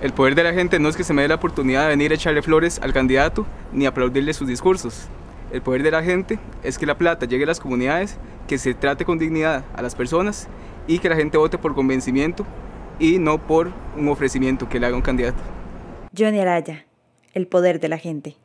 El poder de la gente no es que se me dé la oportunidad de venir a echarle flores al candidato ni aplaudirle sus discursos. El poder de la gente es que la plata llegue a las comunidades, que se trate con dignidad a las personas y que la gente vote por convencimiento y no por un ofrecimiento que le haga un candidato. Johnny Araya, el poder de la gente.